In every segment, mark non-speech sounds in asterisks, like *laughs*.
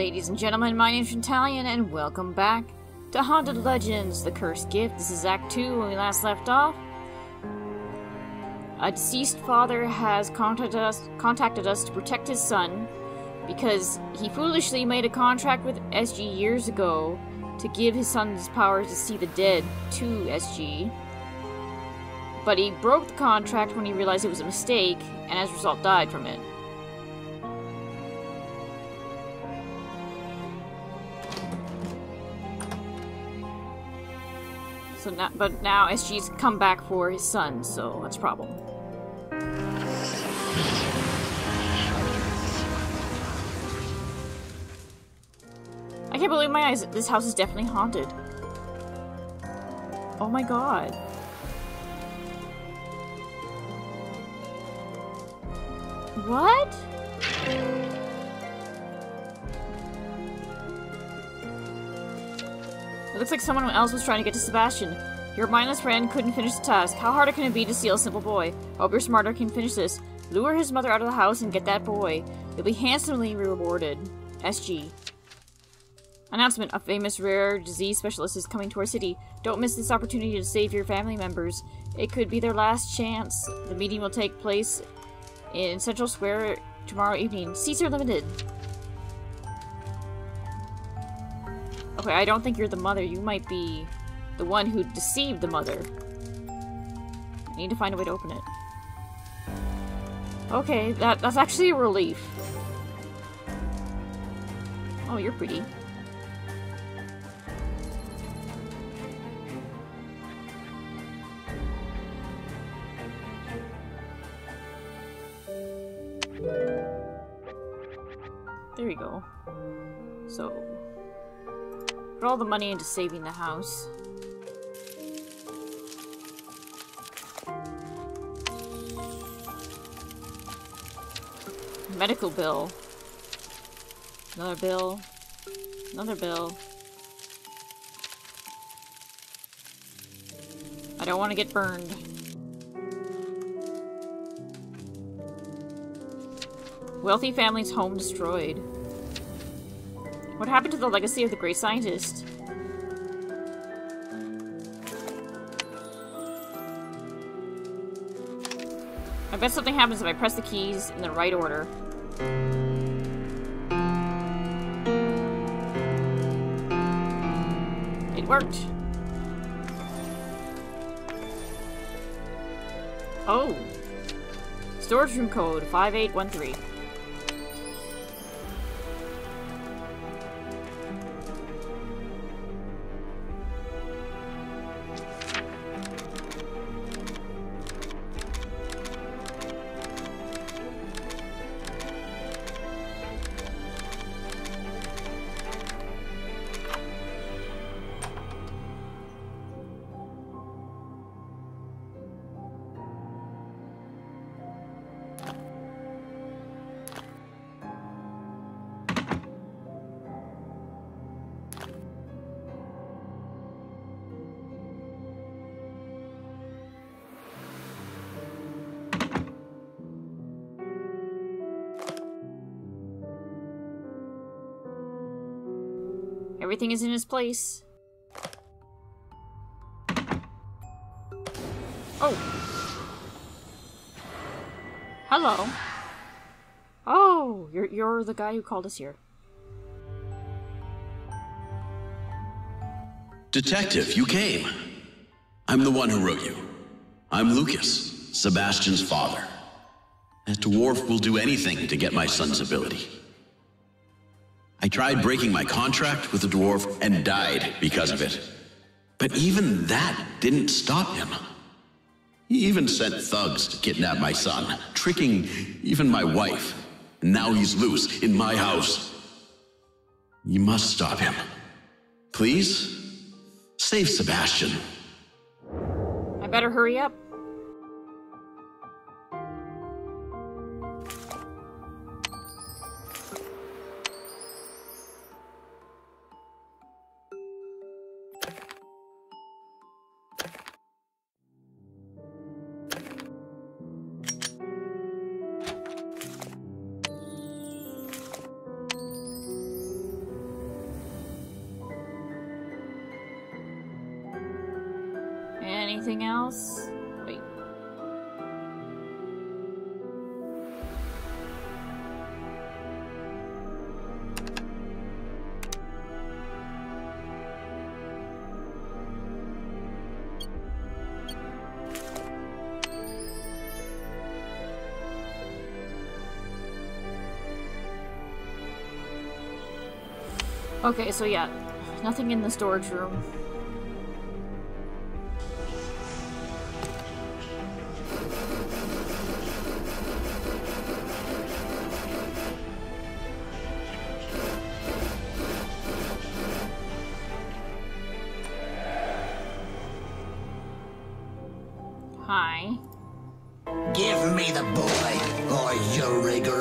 Ladies and gentlemen, my name's Drintalion, and welcome back to Haunted Legends, The Cursed Gift. This is Act 2 when we last left off. A deceased father has contacted us, contacted us to protect his son because he foolishly made a contract with SG years ago to give his son his powers to see the dead to SG. But he broke the contract when he realized it was a mistake, and as a result died from it. So now, but now SG's come back for his son, so that's a problem. I can't believe my eyes. This house is definitely haunted. Oh my god. What? Looks like someone else was trying to get to Sebastian. Your mindless friend couldn't finish the task. How hard can it be to steal a simple boy? Hope your smarter can finish this. Lure his mother out of the house and get that boy. You'll be handsomely rewarded. SG. Announcement. A famous rare disease specialist is coming to our city. Don't miss this opportunity to save your family members. It could be their last chance. The meeting will take place in Central Square tomorrow evening. Seats are limited. Okay, I don't think you're the mother. You might be the one who deceived the mother. I need to find a way to open it. Okay, that, that's actually a relief. Oh, you're pretty. Put all the money into saving the house. Medical bill. Another bill. Another bill. I don't want to get burned. Wealthy family's home destroyed. What happened to the legacy of the great scientist? I bet something happens if I press the keys in the right order. It worked. Oh. Storage room code 5813. Everything is in its place. Oh. Hello. Oh, you're you're the guy who called us here. Detective, you came. I'm the one who wrote you. I'm Lucas, Sebastian's father. That dwarf will do anything to get my son's ability. I tried breaking my contract with the dwarf and died because of it. But even that didn't stop him. He even sent thugs to kidnap my son, tricking even my wife. And now he's loose in my house. You must stop him. Please? Save Sebastian. I better hurry up. Okay, so yeah, nothing in the storage room. Hi. Give me the boy, or you'll regret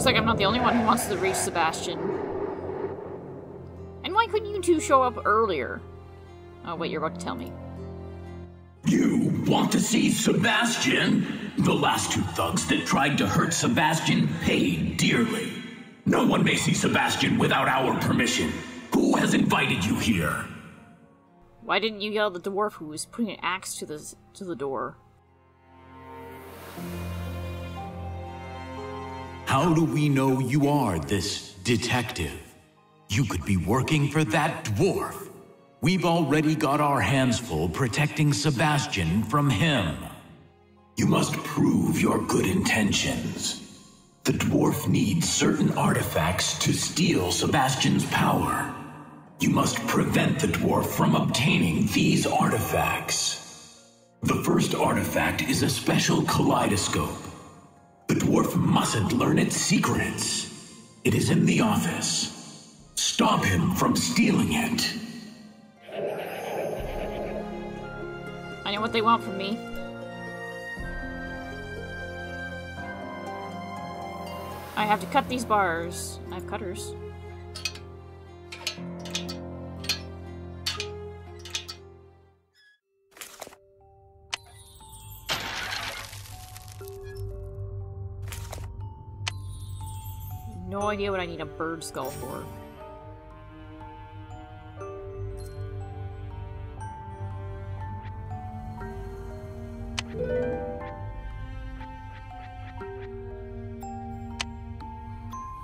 Looks like I'm not the only one who wants to reach Sebastian. And why couldn't you two show up earlier? Oh, wait, you're about to tell me. You want to see Sebastian? The last two thugs that tried to hurt Sebastian paid dearly. No one may see Sebastian without our permission. Who has invited you here? Why didn't you yell at the dwarf who was putting an axe to the to the door? How do we know you are this detective? You could be working for that dwarf. We've already got our hands full protecting Sebastian from him. You must prove your good intentions. The dwarf needs certain artifacts to steal Sebastian's power. You must prevent the dwarf from obtaining these artifacts. The first artifact is a special kaleidoscope. Dwarf mustn't learn its secrets. It is in the office. Stop him from stealing it. I know what they want from me. I have to cut these bars. I have cutters. No idea what I need a bird skull for.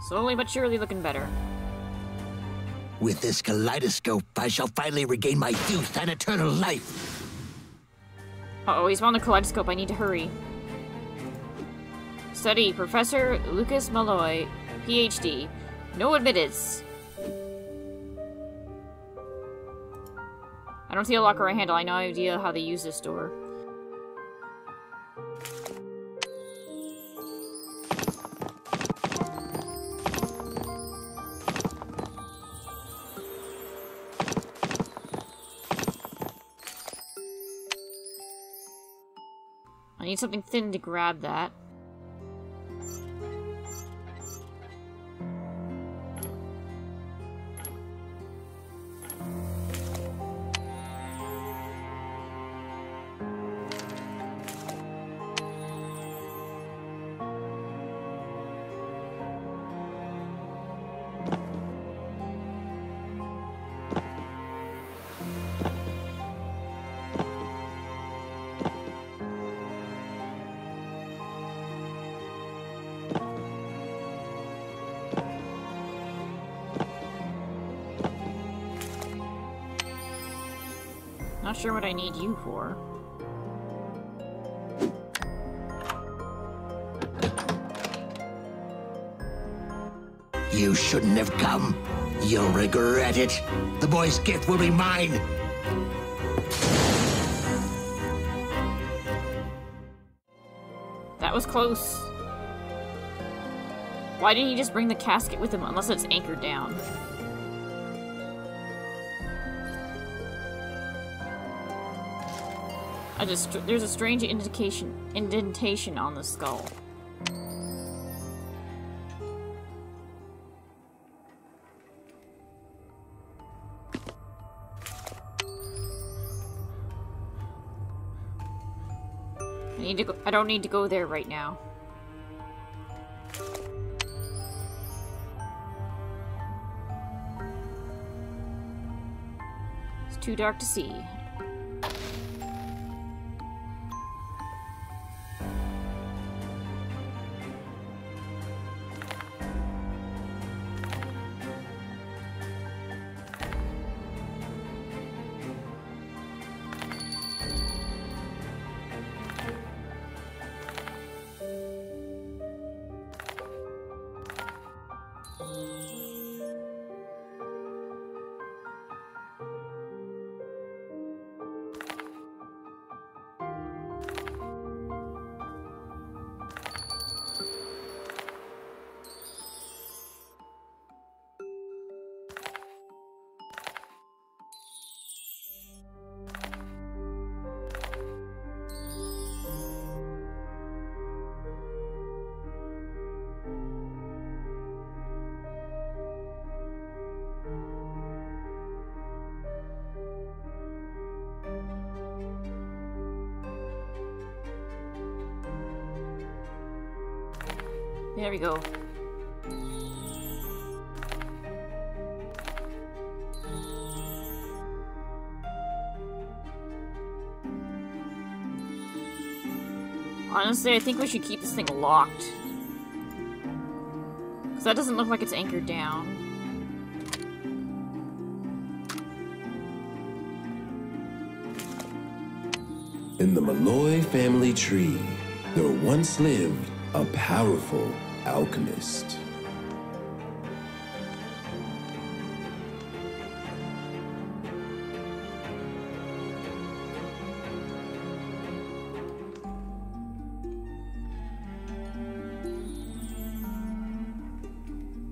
Slowly but surely looking better. With this kaleidoscope, I shall finally regain my youth and eternal life. Uh-oh, he's on the kaleidoscope. I need to hurry. Study, Professor Lucas Malloy, PhD. No admittance. I don't see a lock or a handle. I no idea how they use this door. I need something thin to grab that. Not sure what I need you for. You shouldn't have come. You'll regret it. The boy's gift will be mine. That was close. Why didn't he just bring the casket with him unless it's anchored down? I just there's a strange indication indentation on the skull. I need to go, I don't need to go there right now. It's too dark to see. There we go. Honestly, I think we should keep this thing locked. Because that doesn't look like it's anchored down. In the Malloy family tree, there once lived a powerful alchemist.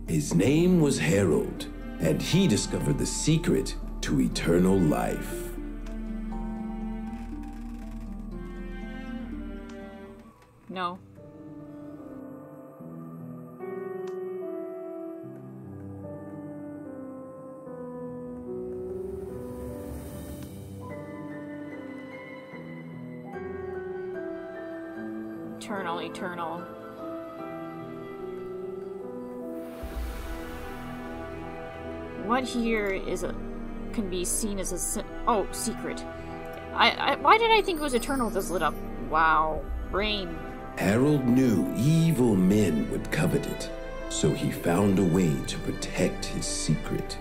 His name was Harold, and he discovered the secret to eternal life. No. Eternal, eternal. What here is a can be seen as a oh secret. I, I why did I think it was eternal? This lit up. Wow, brain. Harold knew evil men would covet it, so he found a way to protect his secret.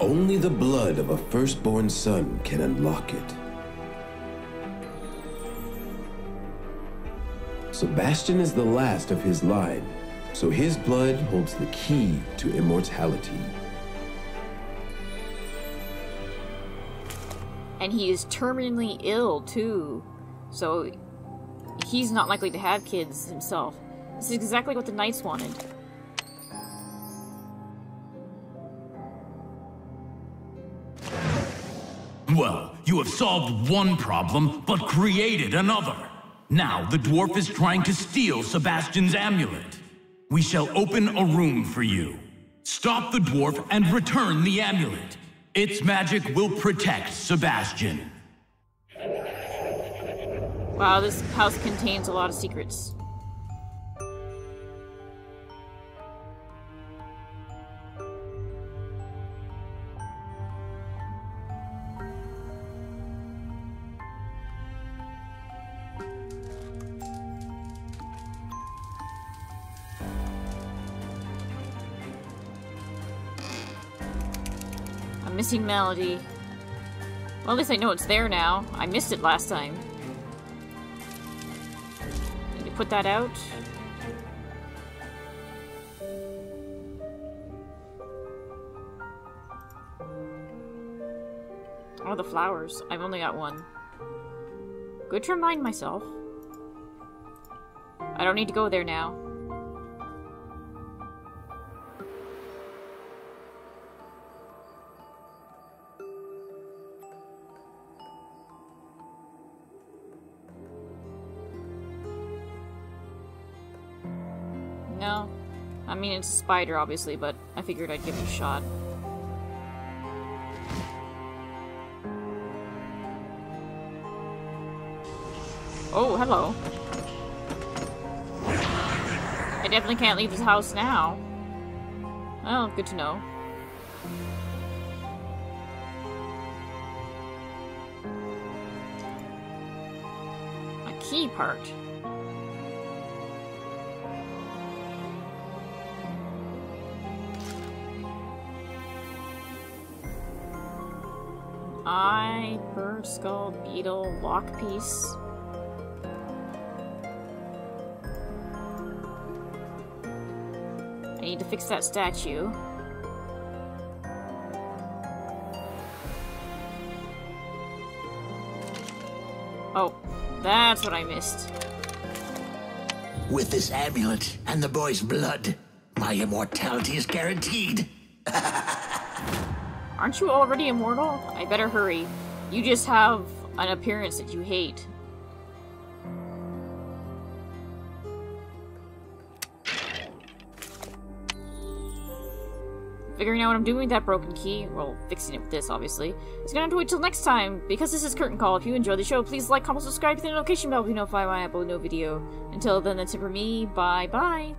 Only the blood of a firstborn son can unlock it. Sebastian is the last of his line, so his blood holds the key to immortality. And he is terminally ill, too. So he's not likely to have kids himself. This is exactly what the Knights wanted. Well, you have solved one problem, but created another. Now the dwarf is trying to steal Sebastian's amulet. We shall open a room for you. Stop the dwarf and return the amulet. Its magic will protect Sebastian. Wow, this house contains a lot of secrets. Missing Melody. Well, at least I know it's there now. I missed it last time. Need to put that out. Oh, the flowers. I've only got one. Good to remind myself. I don't need to go there now. No? I mean, it's a spider, obviously, but I figured I'd give it a shot. Oh, hello. I definitely can't leave this house now. Well, good to know. A key part. Eye, skull, beetle, lock piece. I need to fix that statue. Oh, that's what I missed. With this amulet and the boy's blood, my immortality is guaranteed. *laughs* Aren't you already immortal? I better hurry. You just have an appearance that you hate. Figuring out what I'm doing with that broken key, well, fixing it with this, obviously, is gonna have to wait till next time. Because this is Curtain Call, if you enjoyed the show, please like, comment, subscribe, hit the notification bell to be notified when I upload a new video. Until then, that's it for me. Bye-bye.